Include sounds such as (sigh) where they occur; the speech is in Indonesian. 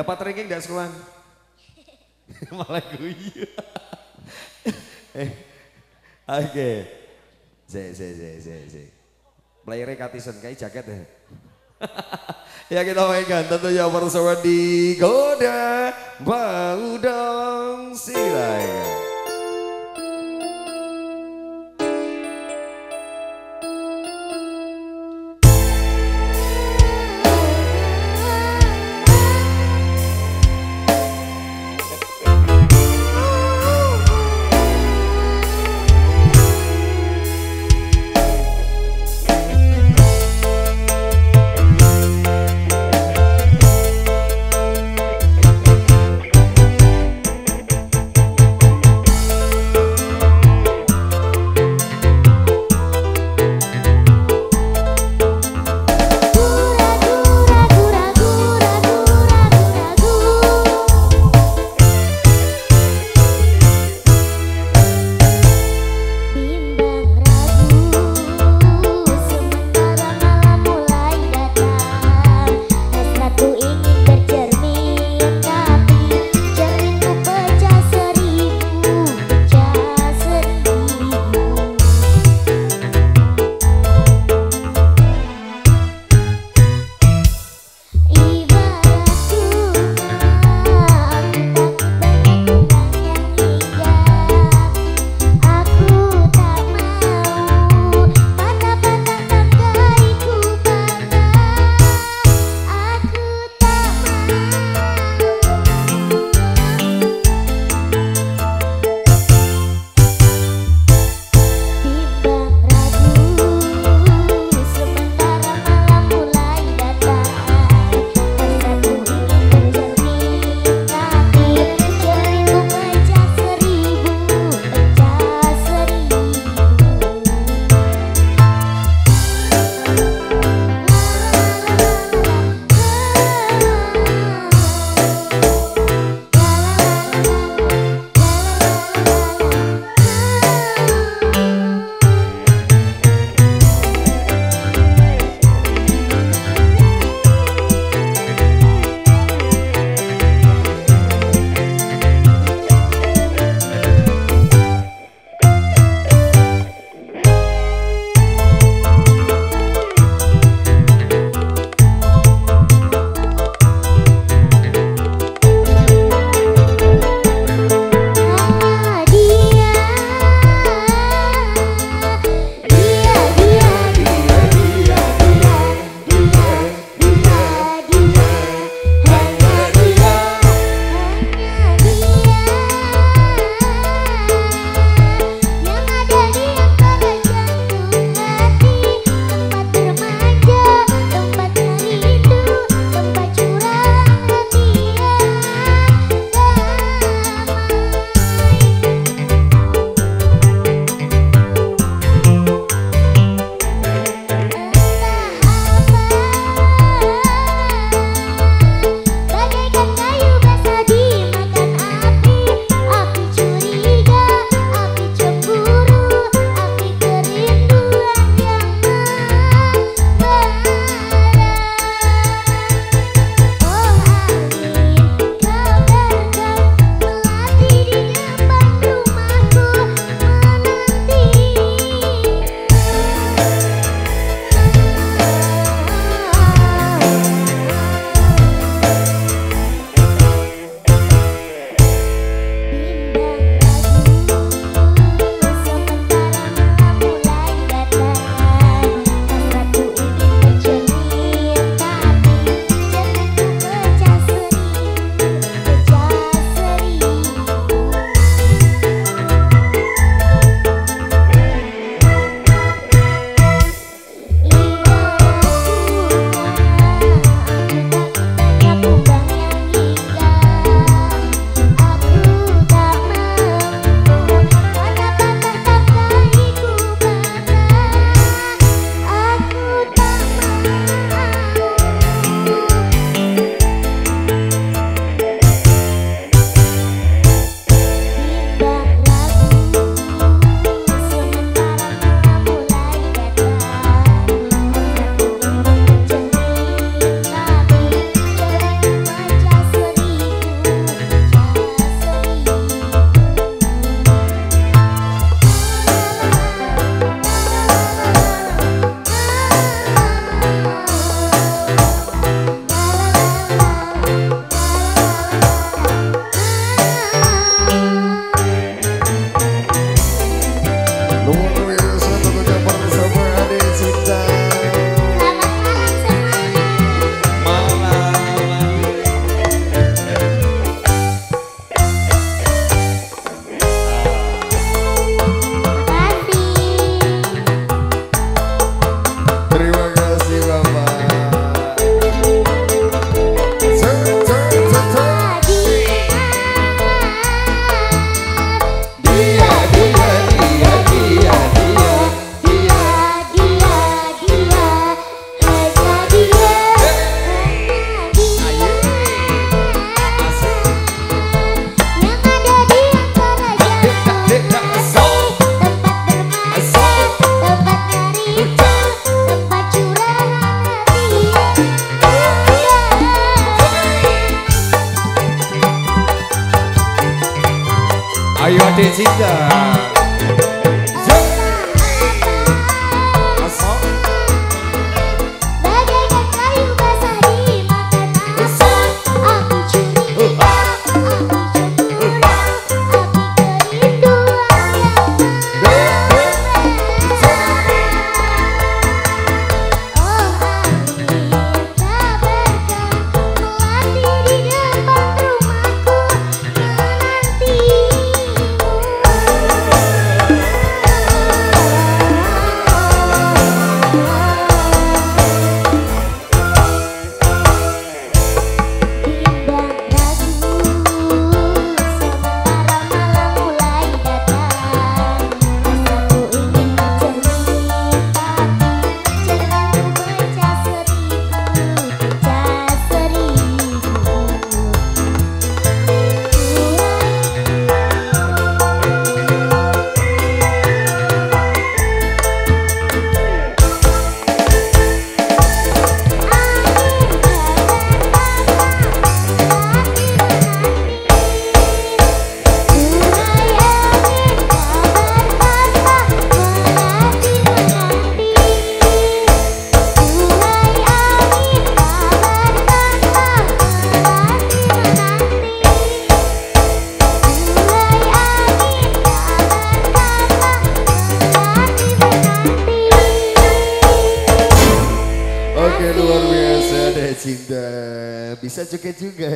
Dapat ranking tidak sekolah? (laughs) Malah guyu. (laughs) eh, Oke. Si, si, si, si, si. Playernya Katison, kayak jaket ya. (laughs) ya kita mainkan tentunya bersama di Goda Bau Dong Silakan. Ayo eu até juga